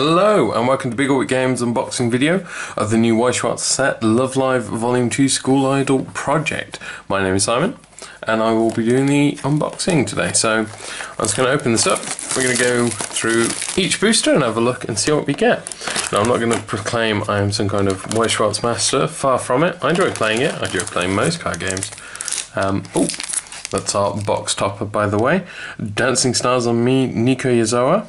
Hello and welcome to Big Orbit Games unboxing video of the new Weiss-Schwarz set Love Live Volume 2 School Idol Project. My name is Simon and I will be doing the unboxing today. So I'm just going to open this up. We're going to go through each booster and have a look and see what we get. Now I'm not going to proclaim I am some kind of Weiss-Schwarz master, far from it. I enjoy playing it, I enjoy playing most card games. Um, oh, that's our box topper by the way. Dancing Stars on Me, Nico Yazawa.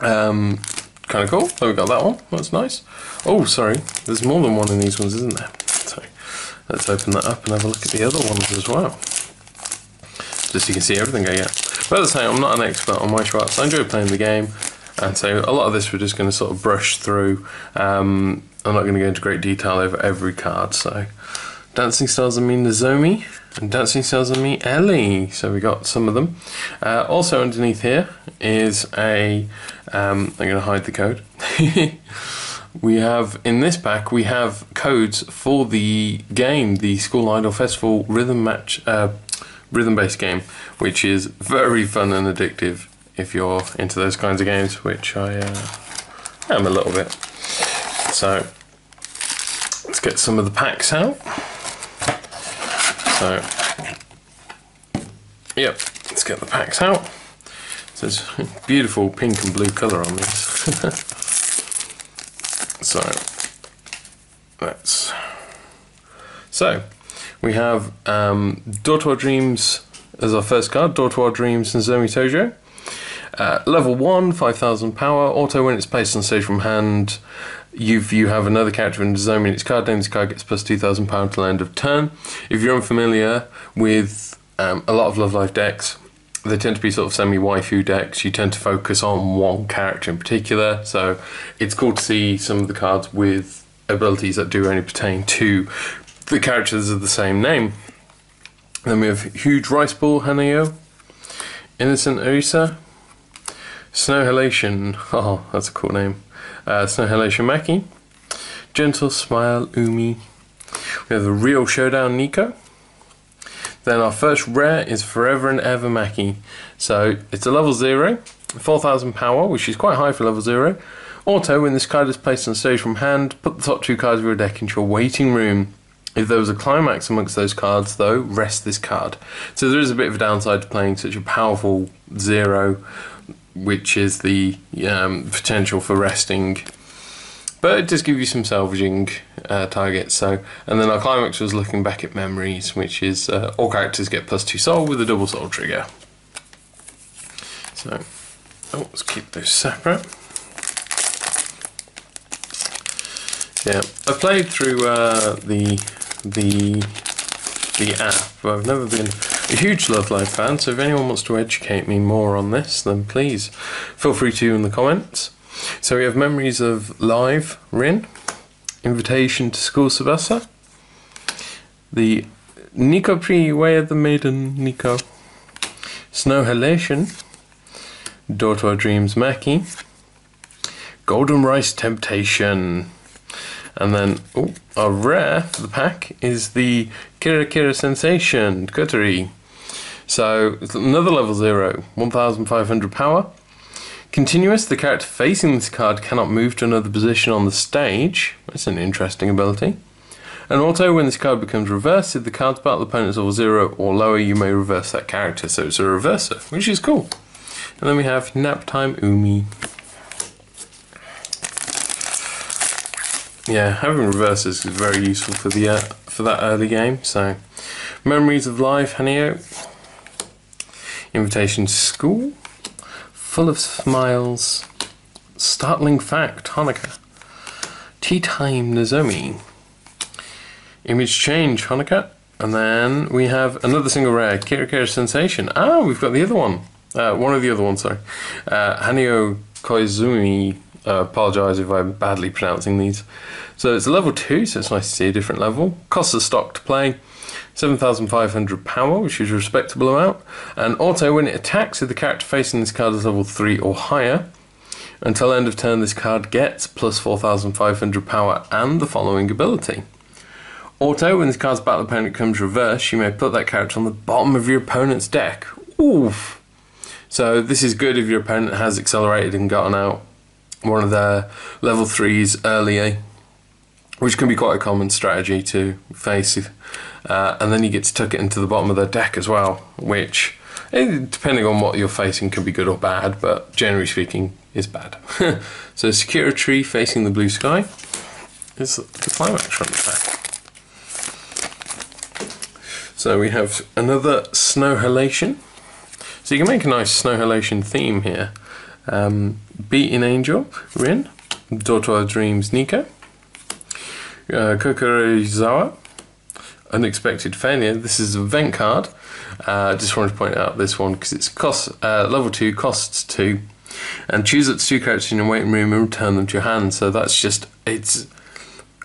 Um, kind of cool. So we got that one. That's nice. Oh, sorry. There's more than one in these ones, isn't there? So let's open that up and have a look at the other ones as well. Just so you can see everything I get. But as I say, I'm not an expert on Weiss-Schwarz. I enjoy playing the game. And so a lot of this we're just going to sort of brush through. Um, I'm not going to go into great detail over every card. So Dancing Stars on Me Nozomi and Dancing Stars on Me Ellie. So we got some of them. Uh, also underneath here is a. am going to hide the code. we have in this pack we have codes for the game, the School Idol Festival rhythm match, uh, rhythm-based game, which is very fun and addictive if you're into those kinds of games, which I uh, am a little bit. So let's get some of the packs out. So, yep, let's get the packs out. So there's beautiful pink and blue colour on this. so, let's. So, we have um, Door to Our Dreams as our first card, Door to Our Dreams Nozomi Tojo. Uh, level 1, 5000 power, auto when it's placed on stage from hand if you have another character in Nozomi in its card name, this card gets plus 2,000 power until end of turn. If you're unfamiliar with um, a lot of Love Live decks, they tend to be sort of semi-waifu decks. You tend to focus on one character in particular, so it's cool to see some of the cards with abilities that do only pertain to the characters of the same name. Then we have Huge Rice Ball Haneo, Innocent Urisa, Snow Halation. Oh, that's a cool name uh, Snowhalation Maki, Gentle Smile Umi. We have the Real Showdown Nico. Then our first rare is Forever and Ever Maki. So it's a level 0, 4000 power, which is quite high for level 0. Auto, when this card is placed on stage from hand, put the top two cards of your deck into your waiting room. If there was a climax amongst those cards, though, rest this card. So there is a bit of a downside to playing such a powerful zero which is the um, potential for resting. But it does give you some salvaging uh, targets. So, and then our climax was looking back at memories, which is uh, all characters get plus two soul with a double soul trigger. So, oh, let's keep those separate. Yeah, I've played through uh, the the the app, but I've never been a huge Love Live fan, so if anyone wants to educate me more on this, then please feel free to in the comments. So we have Memories of Live Rin, Invitation to School Tsubasa, the Nico Pri Way of the Maiden Nico, Snow Halation, Door to Our Dreams Maki, Golden Rice Temptation, and then our rare for the pack is the Kira Kira Sensation Kotori. So it's another level 0, 1500 power. Continuous, the character facing this card cannot move to another position on the stage. That's an interesting ability. And also, when this card becomes reversed, if the card's battle opponent's level 0 or lower, you may reverse that character. So it's a reverser, which is cool. And then we have Nap Time Umi. Yeah, having reverses is very useful for the uh, for that early game. So, Memories of Life, Haneo. Invitation to School, Full of Smiles, Startling Fact, Honoka, Tea Time, Nozomi, Image Change, Honoka, and then we have another single rare, Kira Kira Sensation. Ah, we've got the other one. Uh, one of the other ones, sorry. Uh, Hanyo Koizumi. Uh, apologise if I'm badly pronouncing these. So it's a level 2, so it's nice to see a different level. Costs a stock to play. 7,500 power, which is a respectable amount. And auto, when it attacks, if the character facing this card is level 3 or higher, until end of turn, this card gets plus 4,500 power and the following ability. Auto, when this card's battle opponent comes reverse, you may put that character on the bottom of your opponent's deck. Oof! So this is good if your opponent has accelerated and gotten out one of their level threes earlier, which can be quite a common strategy to face. Uh, and then you get to tuck it into the bottom of the deck as well, which, eh, depending on what you're facing, can be good or bad, but generally speaking, is bad. so, Sakura tree facing the blue sky is the climax from the pack. So we have another snow halation. So you can make a nice snow halation theme here. Um, Beating Angel, Rin, Daughter of Dreams, Nico, uh, Kokorozawa, Unexpected Failure. This is a event card. I uh, just wanted to point out this one because it's cost uh, level 2, costs 2. And choose up to two characters in your waiting room and return them to your hand. So that's just, it's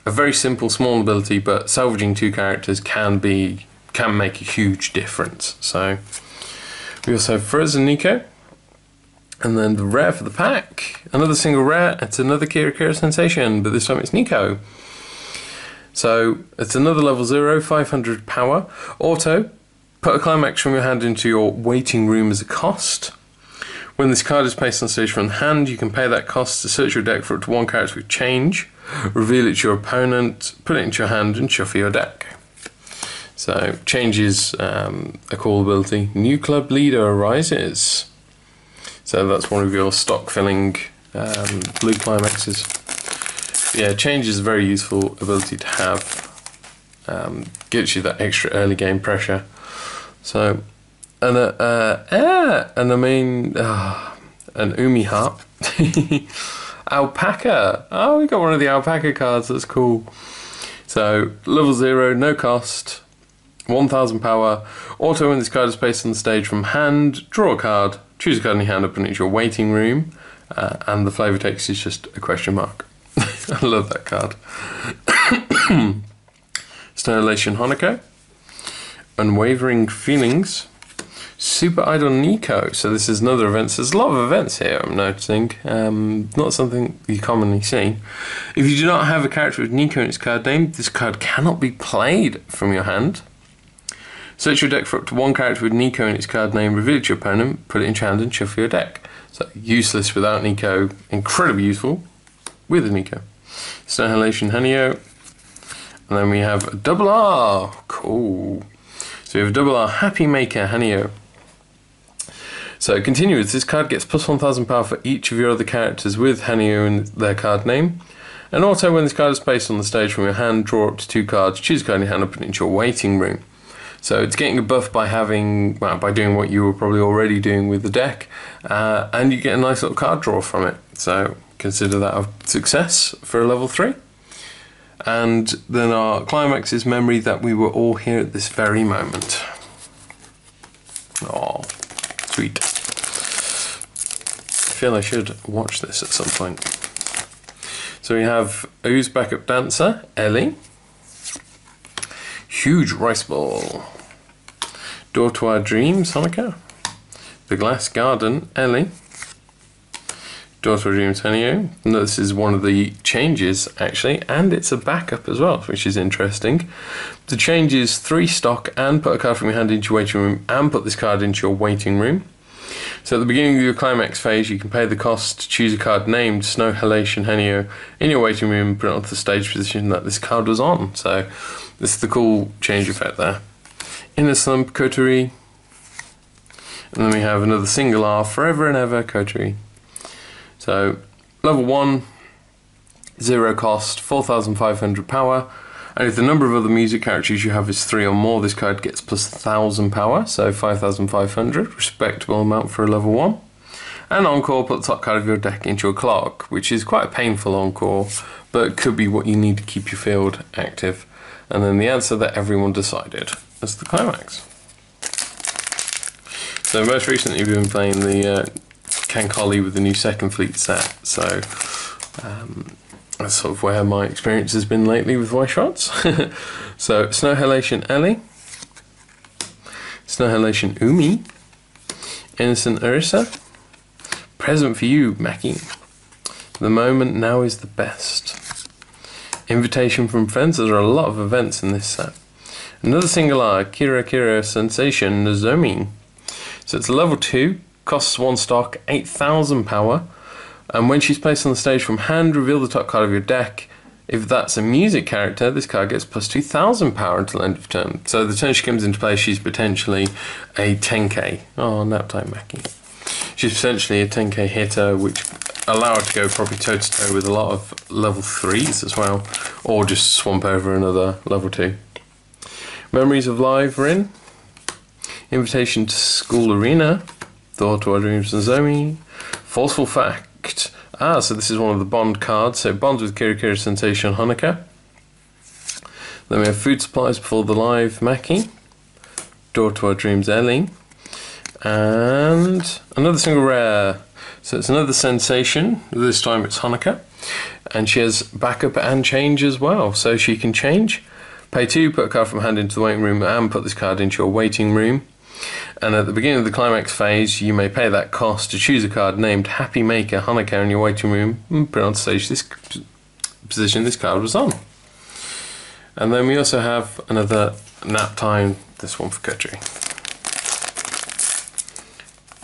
a very simple, small ability, but salvaging two characters can be can make a huge difference. So we also have Frozen Nico. And then the rare for the pack, another single rare, it's another Kira sensation, but this time it's Nico. So it's another level 0, 500 power. Auto, put a climax from your hand into your waiting room as a cost. When this card is placed on stage from the hand, you can pay that cost to search your deck for up to one character with change, reveal it to your opponent, put it into your hand, and shuffle your deck. So changes um, a call ability. New club leader arises. So that's one of your stock filling um, blue climaxes. Yeah, change is a very useful ability to have. Um, gives you that extra early game pressure. So, and uh, uh, uh and I mean, uh, an Umi harp. alpaca. Oh, we got one of the alpaca cards. That's cool. So level zero, no cost. 1000 power. Auto when this card is placed on the stage from hand, draw a card, choose a card in your hand, open it to your waiting room, uh, and the flavor text is just a question mark. I love that card. Snow Halation Honoka, Unwavering Feelings, Super Idol Nico. So this is another event. So there's a lot of events here. I'm noticing. Um, not something you commonly see. If you do not have a character with Nico in its card name, this card cannot be played from your hand. Search your deck for up to one character with Nico in its card name, reveal it to your opponent, put it in your hand, and shuffle your deck. So useless without Nico, incredibly useful with Nico. Snow Halation Hanyo. And then we have a double R. Cool. So we have a double R Happy Maker Hanyo. So continues, this card gets plus 1000 power for each of your other characters with Hanyo in their card name. And also when this card is placed on the stage from your hand, draw up to two cards, choose a card in your hand and put it into your waiting room. So it's getting a buff by having, well, by doing what you were probably already doing with the deck, uh, and you get a nice little card draw from it. So consider that a success for a level three. And then our climax is memory that we were all here at this very moment. Oh, sweet. I feel I should watch this at some point. So we have Ooze Backup Dancer, Ellie. Huge Rice Ball. Door to Our Dreams, Honoka. The Glass Garden, Ellie. To Our Dreams, Hanyo. This is one of the changes, actually, and it's a backup as well, which is interesting. The change is three stock and put a card from your hand into your waiting room and put this card into your waiting room. So at the beginning of your climax phase, you can pay the cost to choose a card named Snow Halation Hanyo in your waiting room and put it onto the stage position that this card was on. So this is the cool change effect there. Inner Slump Kotori. And then we have another single R, Forever and Ever Kotori. So, level 1, zero cost, 4,500 power. And if the number of other music characters you have is 3 or more, this card gets plus 1,000 power, so 5,500, respectable amount for a level 1. And Encore, put the top card of your deck into a clock, which is quite a painful Encore, but could be what you need to keep your field active. And then the answer that everyone decided. That's the climax. So most recently we've been playing the uh, KanColle with the new Second Fleet set. So um, that's sort of where my experience has been lately with Weiss Schwarz. so Snow Halation Ellie, Snow Halation Umi, Innocent Ursa, Present for you, Mackie. The moment now is the best. Invitation from friends. There are a lot of events in this set. Another single R, Kira Kira Sensation Nozomi. So it's a level 2, costs 1 stock, 8000 power. And when she's placed on the stage from hand, reveal the top card of your deck. If that's a music character, this card gets plus 2,000 power until end of turn. So the turn she comes into play, she's potentially a 10k. Oh, nap time, Mackie. She's potentially a 10k hitter, which allow her to go probably toe to toe with a lot of level 3s as well, or just swamp over another level 2. Memories of Live Rin. Invitation to School Arena. Thought to Our Dreams Nozomi. Forceful Fact. Ah, so this is one of the Bond cards. So bonds with Kira Sensation Honoka. Then we have Food Supplies Before the Live Mackie. Door to Our Dreams Ellie. And another single rare. So it's another sensation. This time it's Honoka. And she has backup and change as well. So she can change. Pay two, put a card from hand into the waiting room, and put this card into your waiting room. And at the beginning of the climax phase, you may pay that cost to choose a card named Happy Maker Honoka in your waiting room and put it on stage this position this card was on. And then we also have another nap time, this one for Kutri.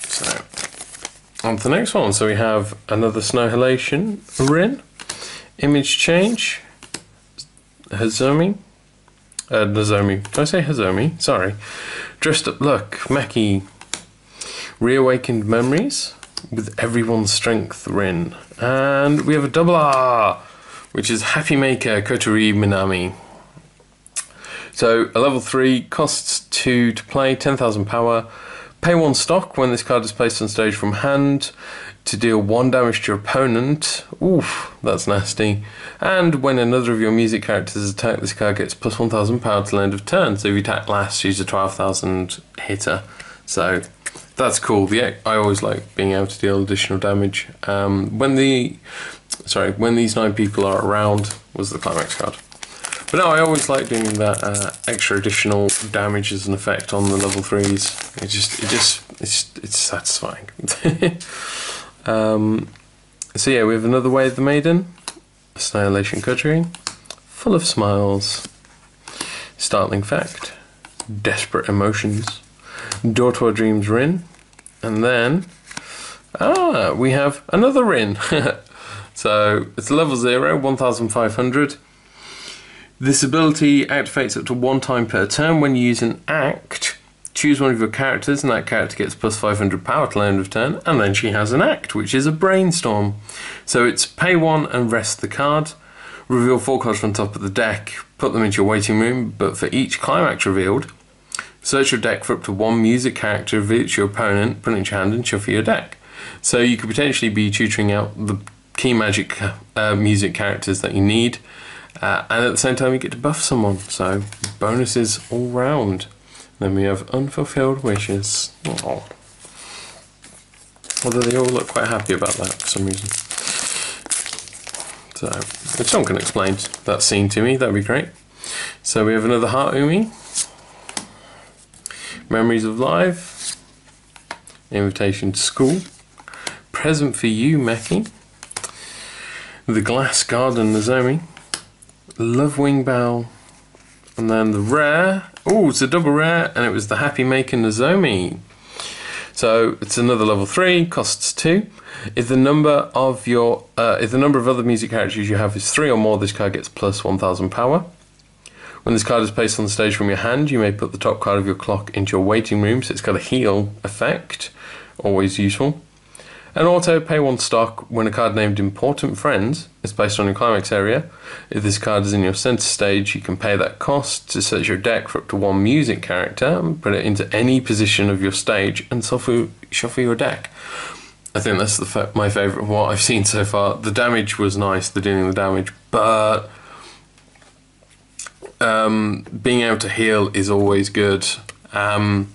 So, on to the next one. So we have another Snow Halation Rin, Image Change, Hazomi, uh, Nozomi. Did I say Hazomi? Sorry. Dressed up look, Meki. Reawakened memories with everyone's strength Rin. And we have a double R, which is Happy Maker Kotori Minami. So a level 3 costs 2 to play, 10,000 power. Pay 1 stock when this card is placed on stage from hand to deal one damage to your opponent. Oof, that's nasty. And when another of your music characters attack, this card gets plus 1000 power till end of turn. So if you attack last, she's a 12,000 hitter. So that's cool. The I always like being able to deal additional damage. Um, when the sorry, when these nine people are around was the climax card. But no, I always like doing that uh, extra additional damage as an effect on the level threes. It just, it just, it's, it's satisfying. Um, so yeah, we have another way of the maiden, Annihilation Kutri, full of smiles, startling fact, desperate emotions, door to our dreams Rin, and then ah, we have another Rin. so it's level zero, 1,500. This ability activates up to one time per turn when you use an act choose one of your characters, and that character gets plus 500 power till end of turn, and then she has an act, which is a brainstorm. So it's pay one and rest the card, reveal four cards from top of the deck, put them into your waiting room, but for each climax revealed, search your deck for up to one music character, reveal it to your opponent, put it in your hand, and shuffle your deck. So you could potentially be tutoring out the key magic uh, music characters that you need. Uh, and at the same time, you get to buff someone, so bonuses all round. Then we have unfulfilled wishes. Aww. Although they all look quite happy about that for some reason. So, if someone can explain that scene to me, that'd be great. So we have another Heart Umi. Memories of Life. Invitation to School. Present for You, Meki. The Glass Garden, Nozomi. Love Wing Bell. And then the rare Oh, it's a double rare, and it was the Happy Maker Nozomi. So it's another level three, costs two. If the number of your uh, if the number of other music characters you have is three or more, this card gets plus one thousand power. When this card is placed on the stage from your hand, you may put the top card of your clock into your waiting room, so it's got a heal effect, always useful. An auto pay one stock when a card named Important Friends is placed on your climax area. If this card is in your center stage, you can pay that cost to search your deck for up to one music character and put it into any position of your stage and shuffle, shuffle your deck. I think that's the, my favourite of what I've seen so far. The damage was nice, the dealing the damage, but um, being able to heal is always good. Um,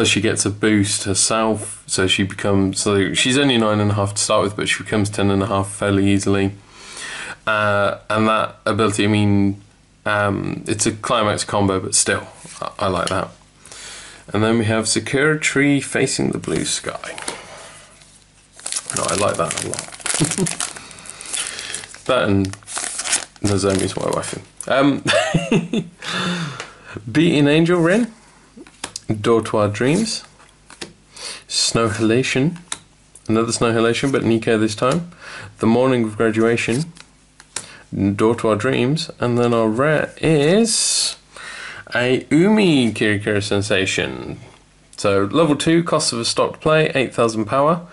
Plus, she gets a boost herself, so she becomes so she's only nine and a half to start with, but she becomes ten and a half fairly easily. Uh, and that ability, I mean, um, it's a climax combo, but still, I, I, like that. And then we have Sakura Tree facing the blue sky. No, I like that a lot. that and Nozomi's my wife. Um, Beating Angel Rin. Door to Our Dreams, Snow Halation, Another Snowhalation, but Nico this time. The Morning of Graduation. Door to Our Dreams. And then our rare is a Umi Kira Kira Sensation. So level 2, cost of a stock play, 8000 power.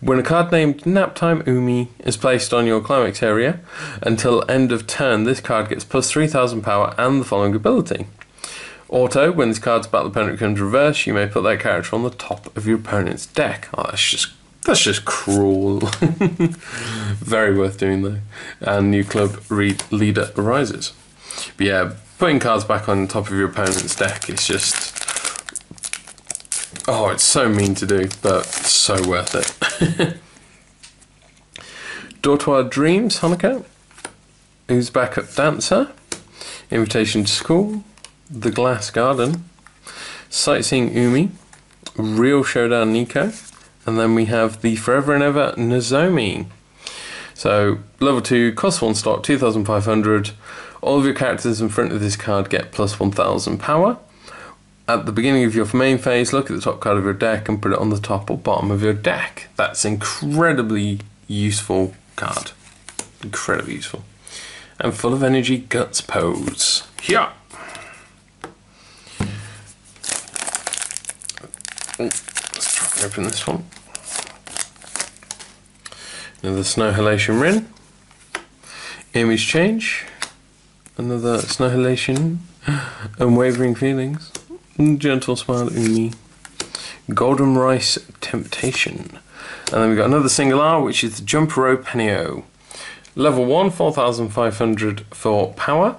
When a card named Naptime Umi is placed on your climax area, until end of turn, this card gets plus 3000 power and the following ability. Auto, when this card's battle opponent becomes reverse, you may put that character on the top of your opponent's deck. Oh, that's just that's just cruel. Very worth doing though. And new club leader arises. But yeah, putting cards back on top of your opponent's deck is just oh, it's so mean to do, but so worth it. Door to Our Dreams, Honoka. Who's Backup Dancer? Invitation to School. The Glass Garden, Sightseeing Umi, Real Showdown Nico, and then we have the Forever and Ever Nozomi. So, level 2, cost 1 stock, 2500. All of your characters in front of this card get plus 1000 power. At the beginning of your main phase, look at the top card of your deck and put it on the top or bottom of your deck. That's incredibly useful card. Incredibly useful. And full of energy guts pose. Yeah. Oh, let's try and open this one. Another Snowhalation Rin. Image change. Another Snowhalation. Unwavering feelings. Gentle smile Umi. Golden Rice Temptation. And then we've got another single R, which is the Jump Rope Penio. Level 1, 4500 for power.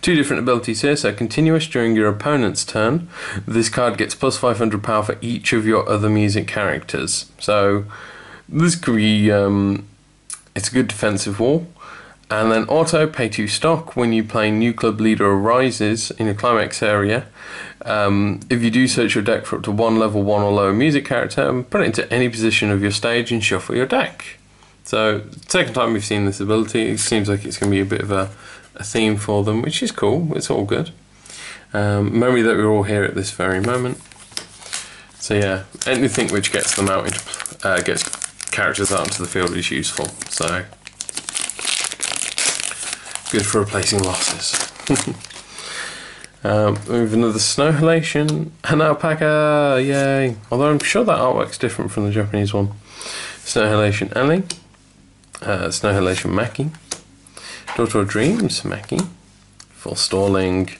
Two different abilities here, so continuous during your opponent's turn. This card gets plus 500 power for each of your other music characters. So this could be, um, it's a good defensive wall. And then auto, pay 2 stock when you play New Club Leader Arises in your climax area. Um, if you do search your deck for up to one level 1 or lower music character, and put it into any position of your stage and shuffle your deck. So, second time we've seen this ability, it seems like it's going to be a bit of a a theme for them, which is cool. It's all good. Um, memory that we're all here at this very moment. So yeah, anything which gets them out, into, uh, gets characters out into the field is useful. So good for replacing losses. um, we have another Snowhalation, an alpaca, yay! Although I'm sure that artwork's different from the Japanese one. Snowhalation Ellie, uh, Snowhalation Maki, Total Dreams, Mackie. Full stalling.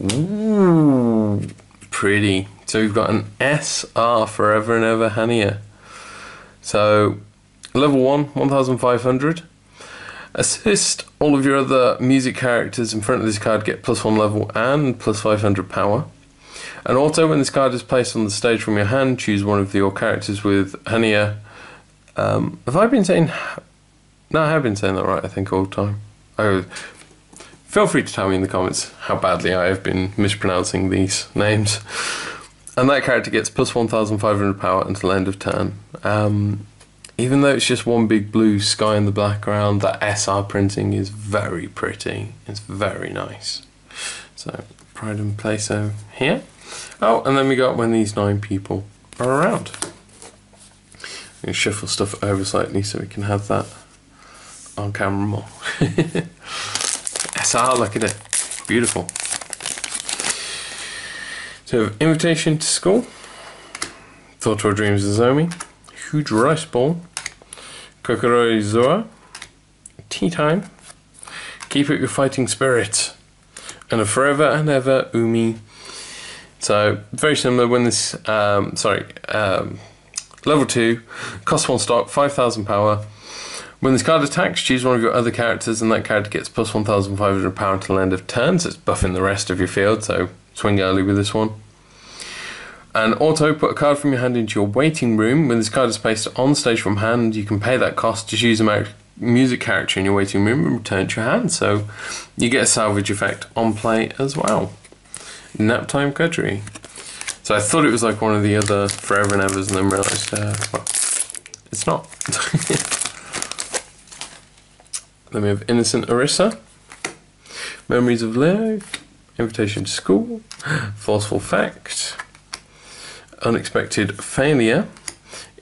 Ooh, pretty. So we've got an SR Forever and Ever Hania. So level 1, 1500. Assist all of your other music characters in front of this card get plus 1 level and plus 500 power. And also, when this card is placed on the stage from your hand, choose one of your characters with Hania. Um, have I been saying. No, I have been saying that right, I think, all the time. Oh, feel free to tell me in the comments how badly I have been mispronouncing these names. And that character gets plus 1,500 power until end of turn. Um, even though it's just one big blue sky in the background, that SR printing is very pretty. It's very nice. So, Pride and Playso here. Oh, and then we got when these nine people are around. I'm going to shuffle stuff over slightly so we can have that on camera more. SR, look at it. Beautiful. So, invitation to school. Thought dreams Zomi. Huge rice ball. Kokoroi Zoa. Tea time. Keep up your fighting spirit. And a forever and ever Umi. So, very similar when this, um, sorry, um, level 2, cost 1 stock, 5000 power. When this card attacks, choose one of your other characters, and that character gets plus 1,500 power until end of turn, so it's buffing the rest of your field, so swing early with this one. And auto, put a card from your hand into your waiting room. When this card is placed on stage from hand, you can pay that cost to choose a music character in your waiting room and return it to your hand, so you get a salvage effect on play as well. Naptime Kudri. So I thought it was like one of the other Forever and Evers, and then realised, uh, well, it's not. Then we have Innocent Orisa, Memories of Leo, Invitation to School, Forceful Fact, Unexpected Failure,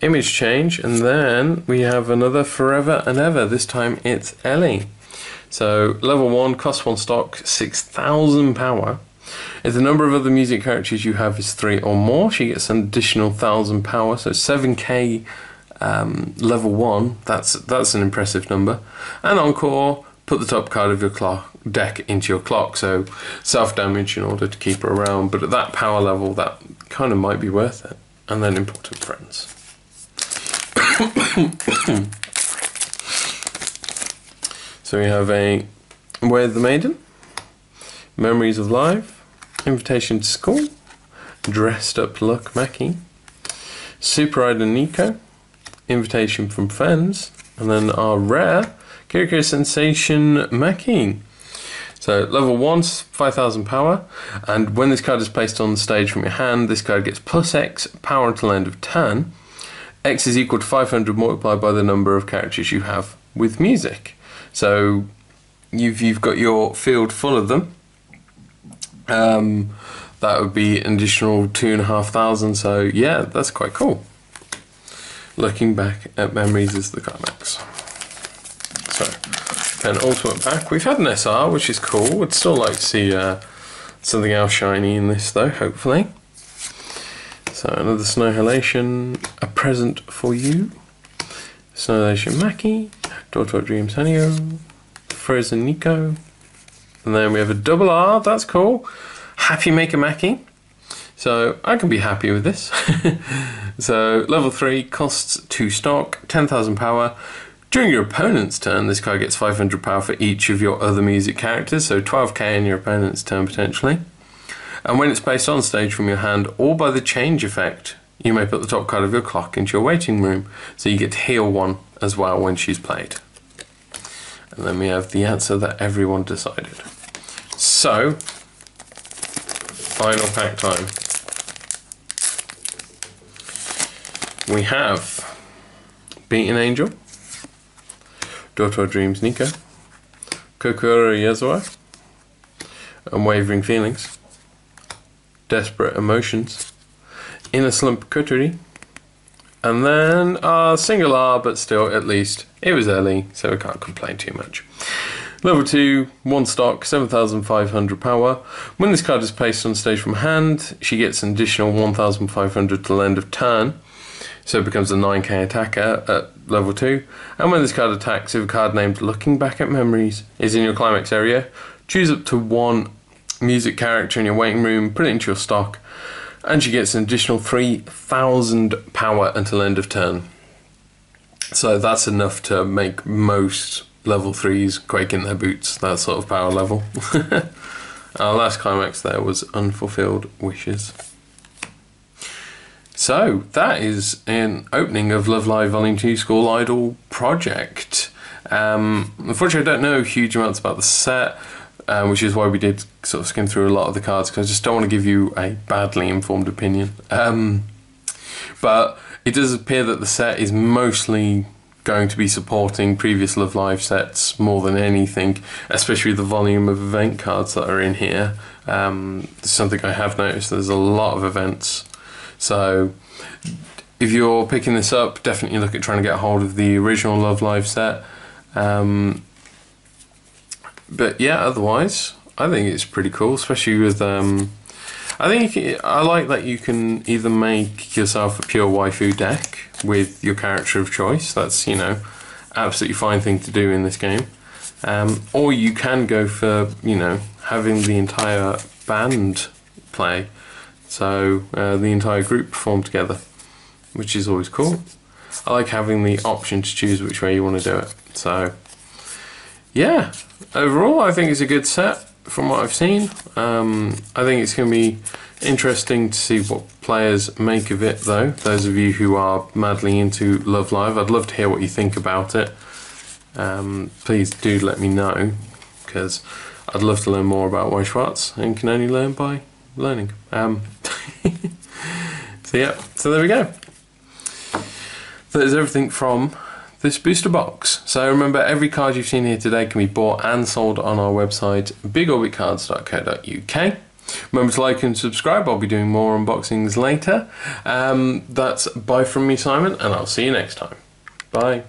image change, and then we have another Forever and Ever. This time it's Ellie. So level one, cost one stock, 6,000 power. If the number of other music characters you have is three or more, she gets an additional 1,000 power. So 7k um, level one, that's, that's an impressive number. And Encore, put the top card of your clock deck into your clock, so self damage in order to keep her around. But at that power level, that kind of might be worth it. And then important friends. so we have a Way of the Maiden, Memories of Life, Invitation to School, Dressed Up Luck Mackie, Super Rider Nico, Invitation from Friends, and then our rare Kiriko Sensation Mackie. So level 1, 5000 power, and when this card is placed on the stage from your hand, this card gets plus X power until end of turn. X is equal to 500 multiplied by the number of characters you have with music. So you've, you've got your field full of them. Um, that would be an additional 2,500, so yeah, that's quite cool. Looking back at memories is the climax. So, an ultimate pack. We've had an SR, which is cool. Would still like to see uh, something else shiny in this, though, hopefully. So another Snow Halation, a present for you. Snow Halation Mackie, Daughter of Dreams Hanyo, Frozen Nico. And then we have a double R, that's cool. Happy Maker Mackie. So I can be happy with this. so level 3 costs 2 stock, 10,000 power. During your opponent's turn, this card gets 500 power for each of your other music characters, so 12k in your opponent's turn potentially. And when it's placed on stage from your hand or by the change effect, you may put the top card of your clock into your waiting room, so you get to heal one as well when she's played. And then we have the answer that everyone decided. So, final pack time. We have Beaten Angel, Daughter of Dreams Nico, Kokoro Yasuo, Unwavering Feelings, Desperate Emotions, Inner Slump Kotori, and then uh, single R, but still, at least it was early, so we can't complain too much. Level 2, 1 stock, 7500 power. When this card is placed on stage from hand, she gets an additional 1500 till end of turn, so it becomes a 9k attacker at level 2. And when this card attacks, if a card named Looking Back at Memories is in your climax area, choose up to one music character in your waiting room, put it into your stock, and she gets an additional 3000 power until end of turn. So that's enough to make most level 3s quake in their boots, that sort of power level. Our last climax there was Unfulfilled Wishes. So that is an opening of Love Live Volume 2 School Idol project. Um, unfortunately, I don't know huge amounts about the set um, which is why we did sort of skim through a lot of the cards because I just don't want to give you a badly informed opinion. Um, but it does appear that the set is mostly going to be supporting previous Love Live sets more than anything, especially the volume of event cards that are in here. Um, something I have noticed there's a lot of events. So if you're picking this up, definitely look at trying to get hold of the original Love Live set. Um, but yeah, otherwise, I think it's pretty cool, especially with. Um, I think I like that you can either make yourself a pure waifu deck with your character of choice. That's you know, absolutely fine thing to do in this game. Um, or you can go for you know having the entire band play, so uh, the entire group perform together, which is always cool. I like having the option to choose which way you want to do it. So yeah, overall, I think it's a good set from what I've seen. Um, I think it's going to be interesting to see what players make of it, though. Those of you who are madly into Love Live, I'd love to hear what you think about it. Um, please do let me know, because I'd love to learn more about Weiss Schwarz and can only learn by learning. Um, so, yeah, so there we go. That is everything from this booster box. So remember, every card you've seen here today can be bought and sold on our website, bigorbitcards.co.uk. Remember to like and subscribe. I'll be doing more unboxings later. Um, that's bye from me, Simon, and I'll see you next time. Bye.